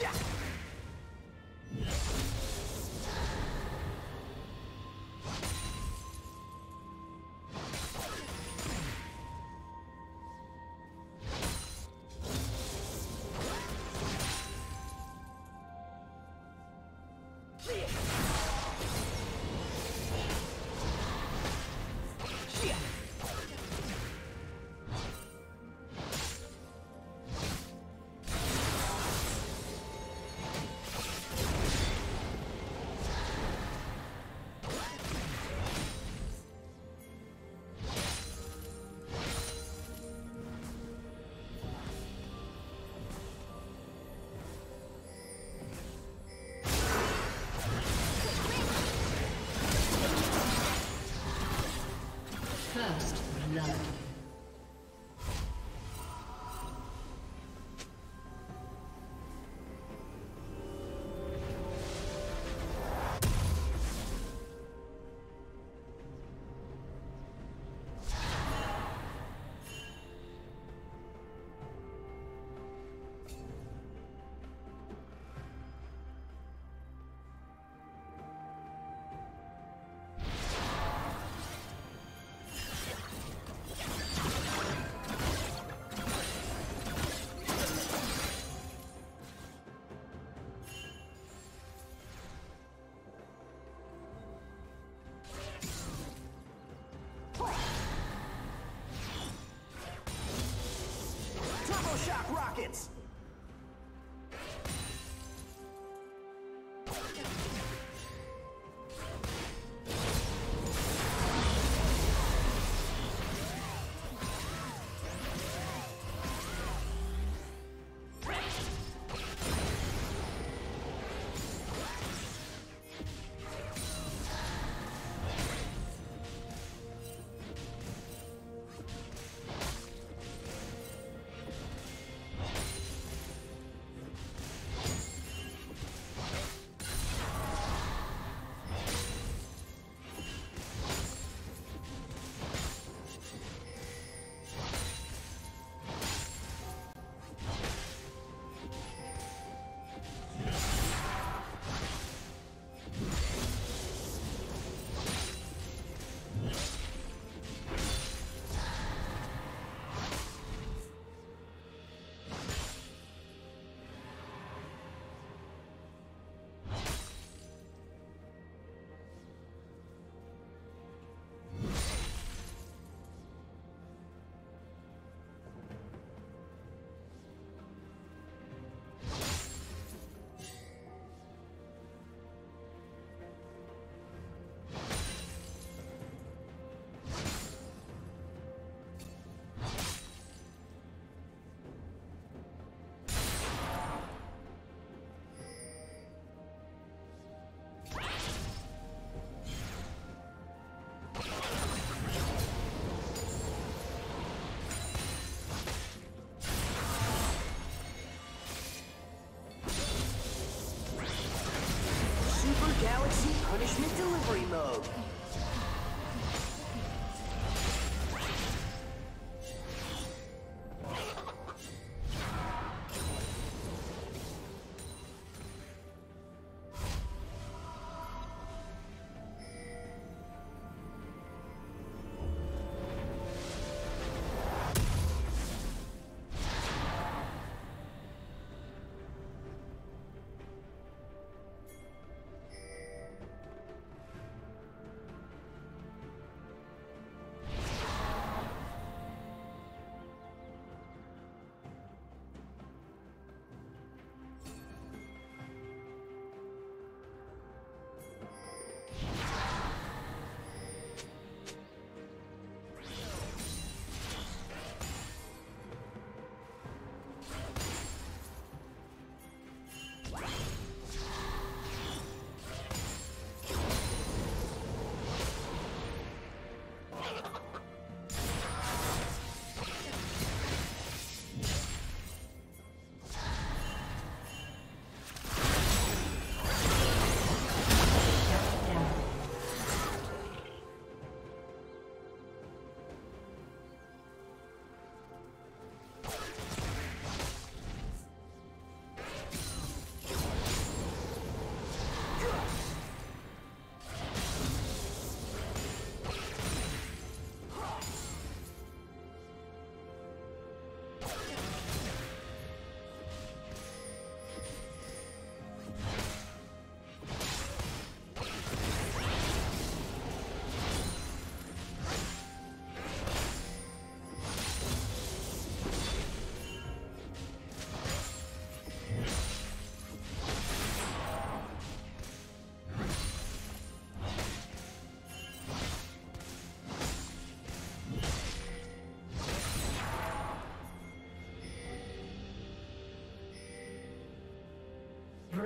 First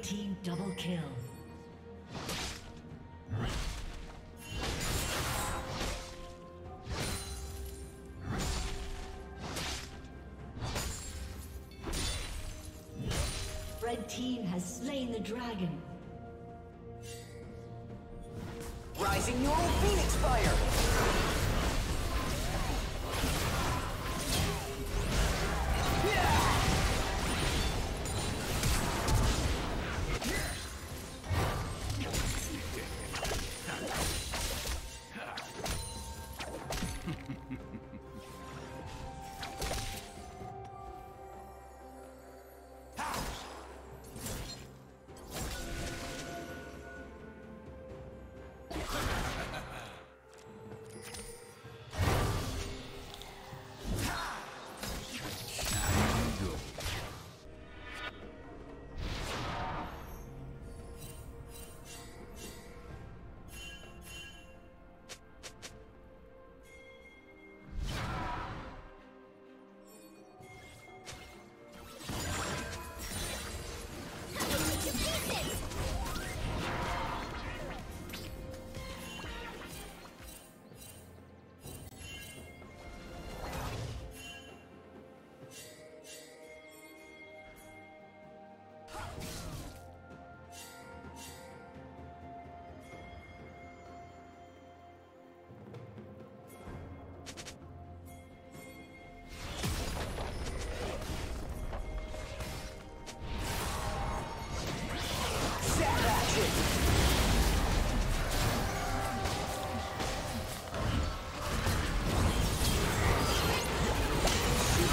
Red team double kill. Red team has slain the dragon. Rising your Phoenix Fire!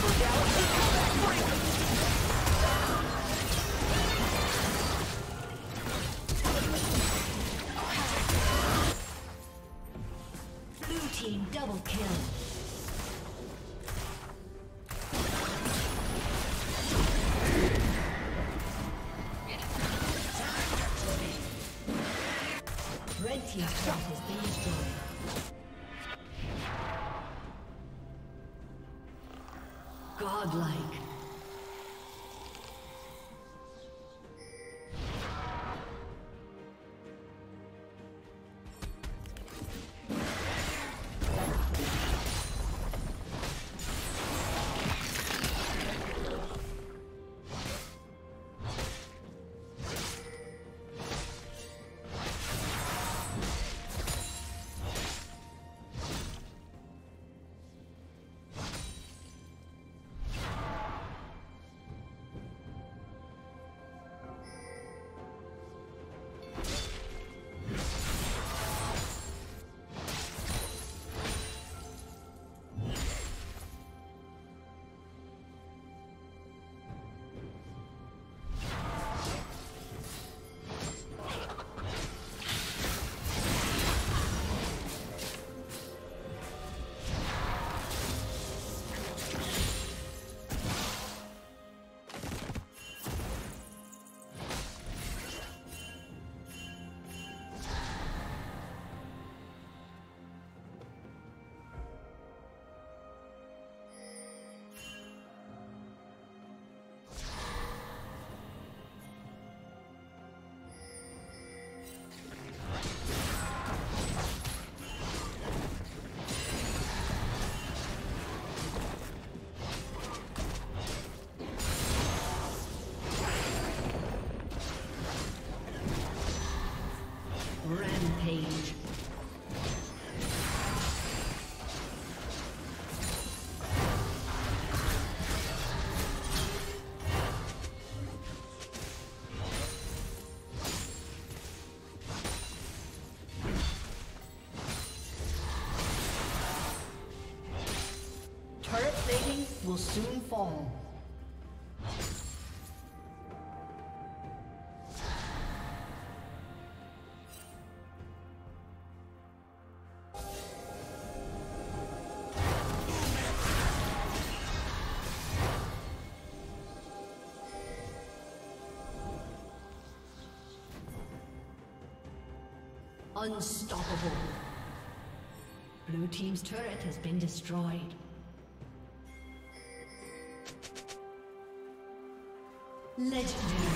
Yeah. Will soon fall. Unstoppable. Blue Team's turret has been destroyed. Legendary.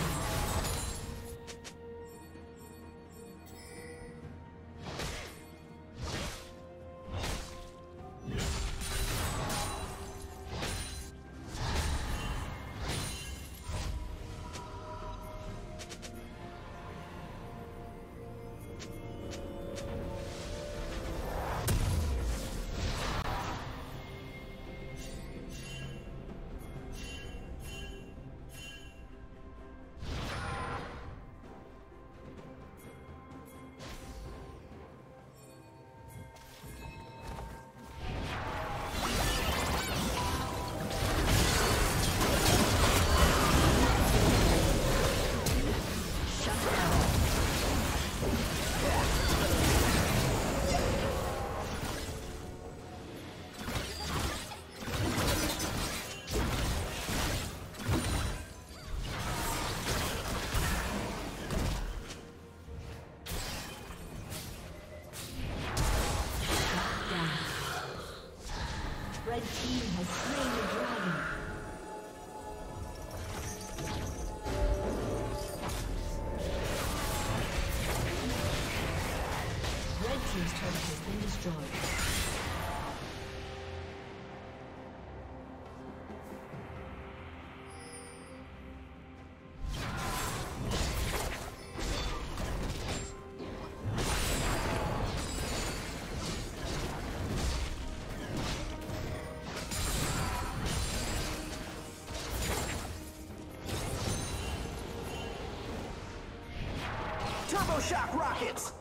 Shock rockets!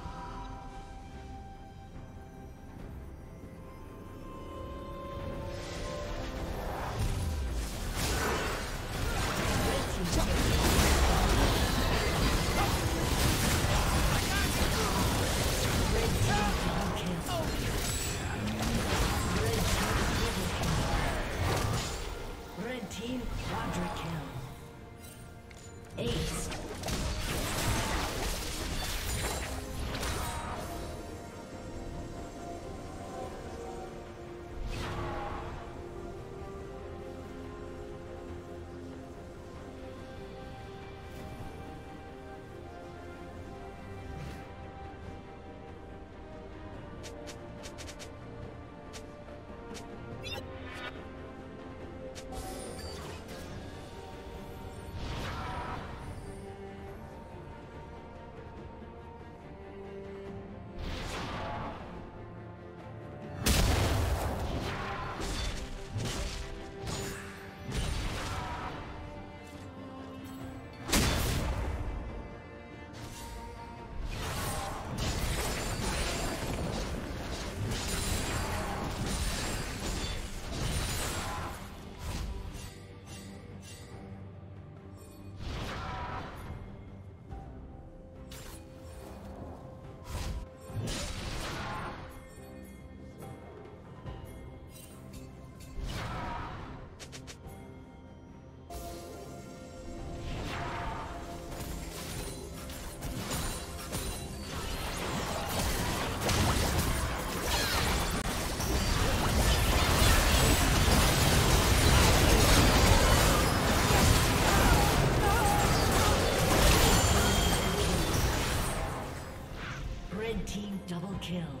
Kill.